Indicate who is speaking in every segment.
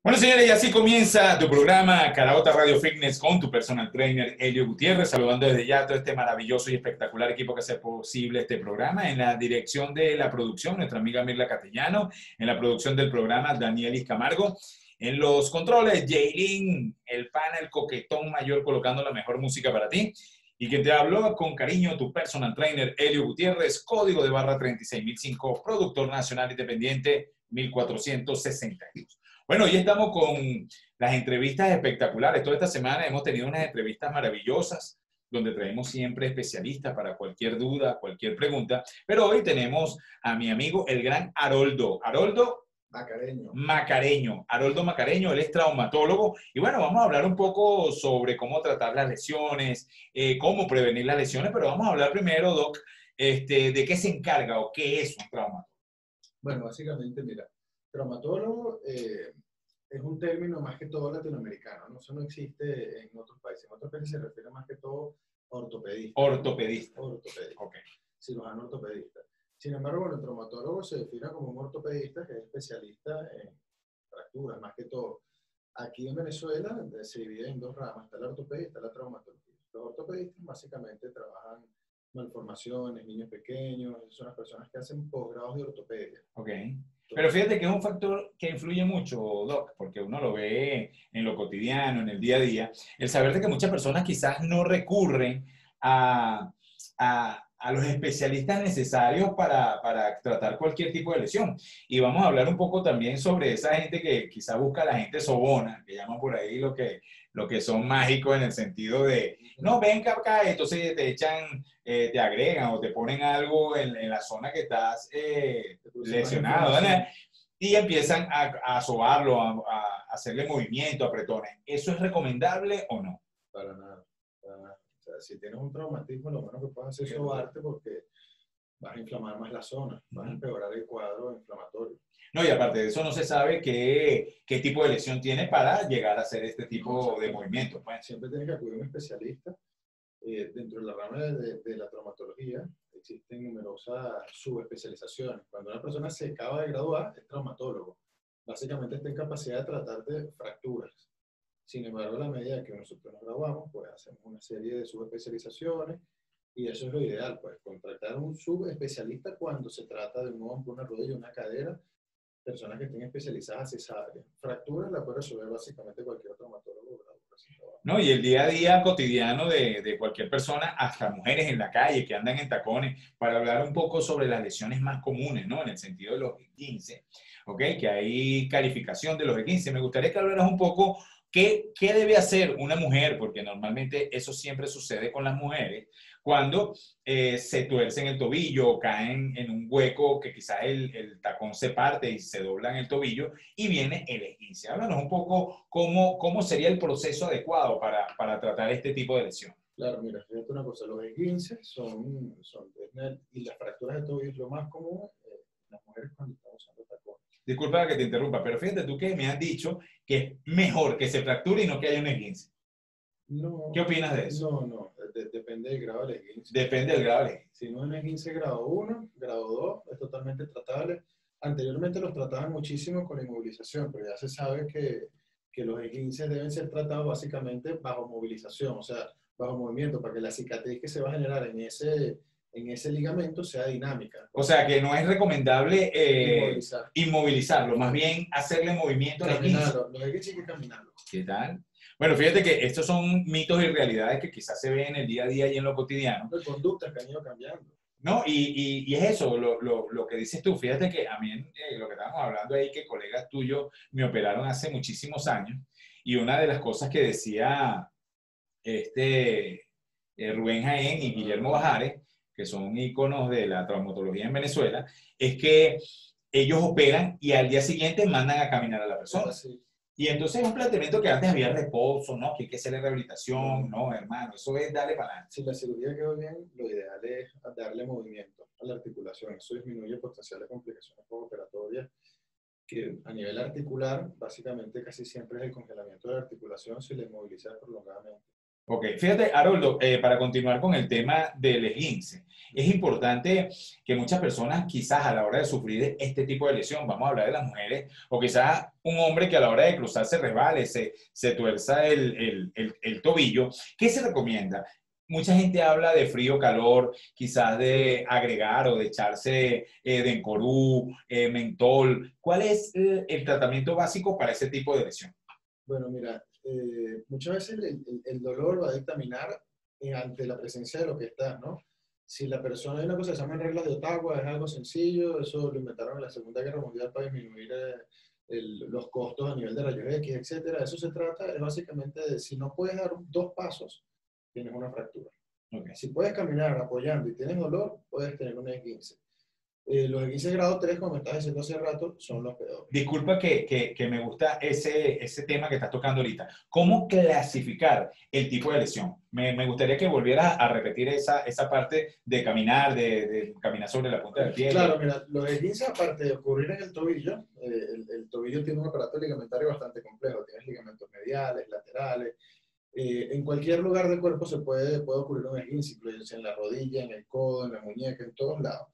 Speaker 1: Bueno, señores, y así comienza tu programa Caraota Radio Fitness con tu personal trainer Elio Gutiérrez, saludando desde ya a todo este maravilloso y espectacular equipo que hace posible este programa. En la dirección de la producción, nuestra amiga Mirla Castellano, en la producción del programa, Daniel Camargo. En los controles, Jaylin, el pana, el coquetón mayor, colocando la mejor música para ti. Y que te habló con cariño tu personal trainer Elio Gutiérrez, código de barra 36005, productor nacional independiente 1462. Bueno, hoy estamos con las entrevistas espectaculares. Toda esta semana hemos tenido unas entrevistas maravillosas donde traemos siempre especialistas para cualquier duda, cualquier pregunta. Pero hoy tenemos a mi amigo el gran Haroldo. Haroldo
Speaker 2: Macareño.
Speaker 1: Macareño. Haroldo Macareño, él es traumatólogo. Y bueno, vamos a hablar un poco sobre cómo tratar las lesiones, eh, cómo prevenir las lesiones, pero vamos a hablar primero, Doc, este, de qué se encarga o qué es un traumatólogo.
Speaker 2: Bueno, básicamente, mira, Traumatólogo eh, es un término más que todo latinoamericano, ¿no? eso no existe en otros países. En otros países se refiere más que todo a ortopedista.
Speaker 1: Ortopedista.
Speaker 2: Ortopedista. Ok. Cirujano ortopedista. Sin embargo, el traumatólogo se define como un ortopedista que es especialista en fracturas, más que todo. Aquí en Venezuela eh, se divide en dos ramas, está la ortopedia y está la traumatología. Los ortopedistas básicamente trabajan malformaciones, niños pequeños, son las personas que hacen posgrados de ortopedia.
Speaker 1: Ok. Pero fíjate que es un factor que influye mucho, Doc, porque uno lo ve en lo cotidiano, en el día a día, el saber de que muchas personas quizás no recurren a, a, a los especialistas necesarios para, para, tratar cualquier tipo de lesión. Y vamos a hablar un poco también sobre esa gente que quizás busca a la gente sobona, que llaman por ahí lo que, lo que son mágicos en el sentido de, no, ven acá, entonces te echan, eh, te agregan o te ponen algo en, en la zona que estás eh, lesionado. Y empiezan a, a sobarlo, a, a, hacerle movimiento, apretones. ¿Eso es recomendable o no?
Speaker 2: Para nada, para nada. O sea, si tienes un traumatismo, lo menos que puedes hacer es sobarte porque vas a inflamar más la zona, vas a empeorar el cuadro inflamatorio.
Speaker 1: No, y aparte de eso, no se sabe qué, qué tipo de lesión tiene para llegar a hacer este tipo de movimiento.
Speaker 2: Pues. Siempre tienes que acudir a un especialista. Eh, dentro de la rama de, de, la traumatología existen numerosas subespecializaciones. Cuando una persona se acaba de graduar, es traumatólogo. Básicamente está en capacidad de tratar de fracturas. Sin embargo, a la medida que nosotros nos graduamos, pues hacemos una serie de subespecializaciones y eso es lo ideal, pues contratar un subespecialista cuando se trata de un hombro, una rodilla, una cadera personas que estén especializadas en esa área. Fracturas la puede resolver básicamente cualquier traumatólogo.
Speaker 1: No, y el día a día cotidiano de, de, cualquier persona, hasta mujeres en la calle que andan en tacones, para hablar un poco sobre las lesiones más comunes, ¿no? En el sentido de los 15, ¿ok? Que hay calificación de los 15. Me gustaría que hablaras un poco ¿Qué, ¿Qué, debe hacer una mujer? Porque normalmente eso siempre sucede con las mujeres, cuando eh, se tuercen el tobillo o caen en un hueco que quizás el, el, tacón se parte y se dobla en el tobillo y viene el esguince. Háblanos un poco cómo, cómo sería el proceso adecuado para, para tratar este tipo de lesión.
Speaker 2: Claro, mira, fíjate una cosa, los esguinces son, son y las fracturas de tobillo es lo más común en eh, las mujeres cuando están usando tacones.
Speaker 1: Disculpa que te interrumpa, pero fíjate tú que me has dicho que es mejor que se fracture y no que haya un esguince.
Speaker 2: No,
Speaker 1: ¿Qué opinas de eso?
Speaker 2: No, no, de, depende del grado del esguince.
Speaker 1: Depende del grado.
Speaker 2: Si no es un esguince grado 1, grado 2, es totalmente tratable. Anteriormente los trataban muchísimo con inmovilización, pero ya se sabe que, que los esguinces deben ser tratados básicamente bajo movilización, o sea, bajo movimiento, para que la cicatriz que se va a generar en ese, en ese ligamento sea dinámica.
Speaker 1: O sea, que no es recomendable eh, Inmovilizar. inmovilizarlo, más bien hacerle movimiento
Speaker 2: al Caminarlo, lo hay que caminarlo.
Speaker 1: ¿Qué tal? Bueno, fíjate que estos son mitos y realidades que quizás se ven en el día a día y en lo cotidiano.
Speaker 2: De conductas que han ido cambiando.
Speaker 1: No, y, y, y es eso, lo, lo, lo, que dices tú. Fíjate que a mí, eh, lo que estábamos hablando ahí, que colegas tuyos me operaron hace muchísimos años, y una de las cosas que decía este eh, Rubén Jaén y Guillermo Bajares, que son íconos de la traumatología en Venezuela, es que ellos operan y al día siguiente mandan a caminar a la persona.
Speaker 2: Sí.
Speaker 1: Y entonces es un planteamiento que antes había reposo, ¿no? Que hay que hacerle rehabilitación, no, hermano, eso es darle para adelante.
Speaker 2: Si la cirugía quedó bien, lo ideal es darle movimiento a la articulación. Eso disminuye potenciales complicaciones postoperatorias, que a nivel articular, básicamente casi siempre es el congelamiento de la articulación si le moviliza prolongadamente.
Speaker 1: Ok, fíjate, Haroldo, eh, para continuar con el tema del esguince, es importante que muchas personas quizás a la hora de sufrir este tipo de lesión, vamos a hablar de las mujeres, o quizás un hombre que a la hora de cruzar se resbale, se, se tuerza el, el, el, el tobillo, ¿qué se recomienda? Mucha gente habla de frío, calor, quizás de agregar o de echarse eh, de eh, mentol. ¿Cuál es eh, el tratamiento básico para ese tipo de lesión?
Speaker 2: Bueno, mira, eh, muchas veces el, dolor va a dictaminar eh, ante la presencia de lo que está, ¿no? Si la persona, hay una cosa que se llama reglas de Ottawa, es algo sencillo, eso lo inventaron en la Segunda Guerra Mundial para disminuir eh, el- los costos a nivel de rayos X, etcétera. Eso se trata es básicamente de si no puedes dar dos pasos, tienes una fractura. Si puedes caminar apoyando y tienes dolor, puedes tener un esguince. Eh, los esguinces grado 3, como me estabas diciendo hace rato, son los peores.
Speaker 1: Disculpa que, que, que me gusta ese, ese tema que estás tocando ahorita. ¿Cómo clasificar el tipo de lesión? Me, me gustaría que volvieras a repetir esa, esa parte de caminar, de, de caminar sobre la punta del pie.
Speaker 2: Claro, mira, los esguinces, aparte de ocurrir en el tobillo, eh, el, el tobillo tiene un aparato ligamentario bastante complejo. Tienes ligamentos mediales, laterales. Eh, en cualquier lugar del cuerpo se puede, puede ocurrir un esguince, incluyéndose en la rodilla, en el codo, en la muñeca, en todos lados.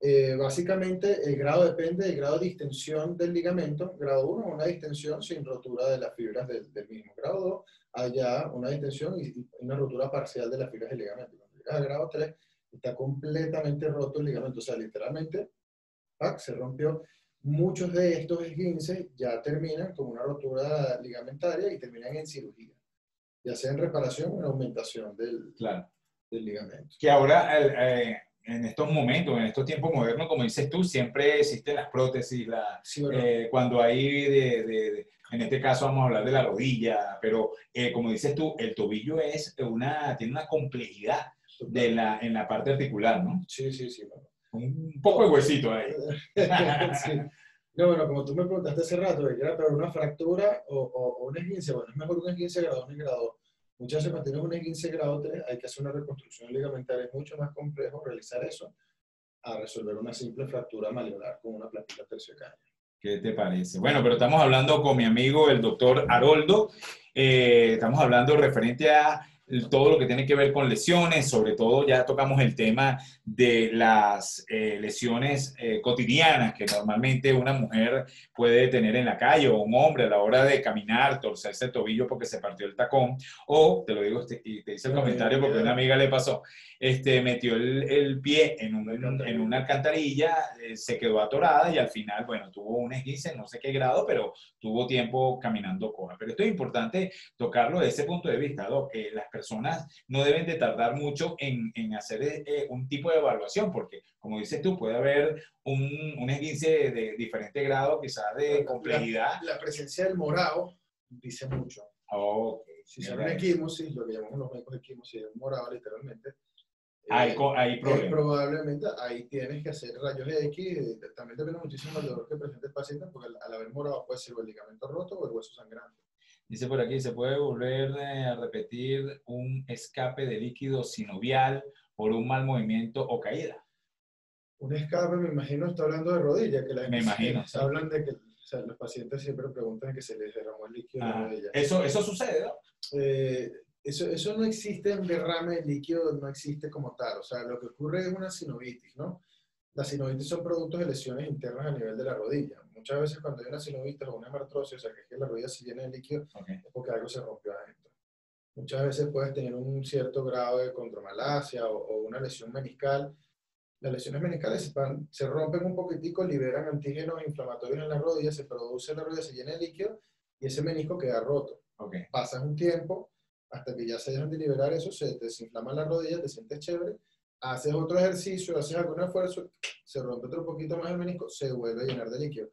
Speaker 2: Eh, básicamente, el grado depende del grado de distensión del ligamento. Grado 1, una distensión sin rotura de las fibras del, del mismo. Grado 2, allá una distensión y, y una rotura parcial de las fibras del ligamento. Cuando llegas al grado 3, está completamente roto el ligamento. O sea, literalmente, ¡pac! se rompió. Muchos de estos esguinces ya terminan con una rotura ligamentaria y terminan en cirugía, ya sea en reparación o en aumentación del,
Speaker 1: Claro.
Speaker 2: del ligamento.
Speaker 1: Que ahora, eh, en estos momentos, en estos tiempos modernos, como dices tú, siempre existen las prótesis, la,
Speaker 2: Sí,
Speaker 1: eh, cuando hay de, de- de- en este caso vamos a hablar de la rodilla, pero eh, como dices tú, el tobillo es una, tiene una complejidad de la, en la parte articular, ¿no?
Speaker 2: Sí, sí, sí.
Speaker 1: Un poco de huesito ahí.
Speaker 2: Sí. No, bueno, como tú me preguntaste hace rato, era peor una fractura o, o, o un esguince, bueno, es mejor un esguince grado 1 y grado 2. Muchas veces cuando tienes un esguince grado 3 hay que hacer una reconstrucción ligamentaria, es mucho más complejo realizar eso a resolver una simple fractura malleolar con una platita terciocánea.
Speaker 1: ¿Qué te parece? Bueno, pero estamos hablando con mi amigo el doctor Haroldo. Eh, estamos hablando referente a todo lo que tiene que ver con lesiones, sobre todo ya tocamos el tema de las eh, lesiones eh, cotidianas que normalmente una mujer puede tener en la calle o un hombre a la hora de caminar, torcerse el tobillo porque se partió el tacón, o te lo digo y te hice el comentario porque a una amiga le pasó, este, metió el, el pie en, un- en una alcantarilla, eh, se quedó atorada y al final, bueno, tuvo un esguince, no sé qué grado, pero tuvo tiempo caminando coja. Pero esto es importante tocarlo desde ese punto de vista, Doc, que las personas no deben de tardar mucho en, en hacer eh, un tipo de evaluación, porque como dices tú, puede haber un, un esguince de, de diferente grado, quizás de complejidad.
Speaker 2: La presencia del morado dice mucho.
Speaker 1: Ok,
Speaker 2: Si se una equimosis, lo que llamamos los médicos equimosis, es morado literalmente.
Speaker 1: hay,
Speaker 2: eh,
Speaker 1: hay problemas.
Speaker 2: probablemente ahí tienes que hacer rayos X, eh, también depende muchísimo del dolor que presente el paciente, porque al, al haber morado puede ser o el ligamento roto o el hueso sangrante.
Speaker 1: Dice por aquí, ¿se puede volver a repetir un escape de líquido sinovial por un mal movimiento o caída?
Speaker 2: Un escape, me imagino, está hablando de rodilla, que la
Speaker 1: Me imagino,
Speaker 2: se- hablan de que, o sea, los pacientes siempre preguntan que se les derramó el líquido en la
Speaker 1: Ah,
Speaker 2: rodilla.
Speaker 1: eso, eso sucede, ¿no?
Speaker 2: Eh, eso, eso no existe, un derrame de líquido no existe como tal, o sea, lo que ocurre es una sinovitis, ¿no? Las sinovitis son productos de lesiones internas a nivel de la rodilla. Muchas veces cuando hay una sinovitis o una hemartrosis, o sea, que es que la rodilla se llena de líquido, es porque algo se rompió adentro. Muchas veces puedes tener un cierto grado de contromalacia o, o una lesión meniscal. Las lesiones meniscales se, van- se rompen un poquitico, liberan antígenos inflamatorios en la rodilla, se produce la rodilla, se llena de líquido y ese menisco queda roto.
Speaker 1: Ok.
Speaker 2: Pasas un tiempo hasta que ya se dejan de liberar eso, se desinflama la rodilla, te sientes chévere, haces otro ejercicio, haces algún esfuerzo, se rompe otro poquito más el menisco, se vuelve a llenar de líquido.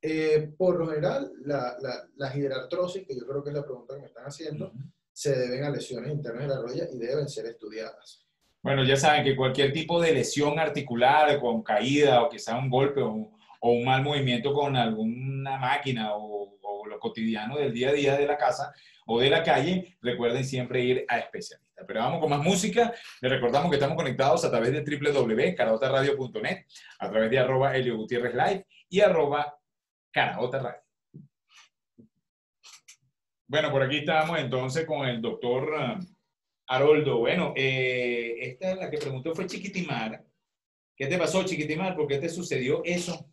Speaker 2: Eh, por lo general, la, la, la hidrartrosis, que yo creo que es la pregunta que me están haciendo,
Speaker 1: Ujú.
Speaker 2: se deben a lesiones internas de la rodilla y deben ser estudiadas.
Speaker 1: Bueno, ya saben que cualquier tipo de lesión articular con caída o quizá un golpe o, o un mal movimiento con alguna máquina o, o lo cotidiano del día a día de la casa o de la calle, recuerden siempre ir a especialistas. Pero vamos con más música. Les recordamos que estamos conectados a través de www.caraotaradio.net, a través de arroba Elio Gutiérrez Live y arroba Caraota Radio. Bueno, por aquí estamos entonces con el doctor um, Haroldo. Bueno, eh, esta es la que preguntó fue Chiquitimar. ¿Qué te pasó, Chiquitimar? ¿Por qué te sucedió eso?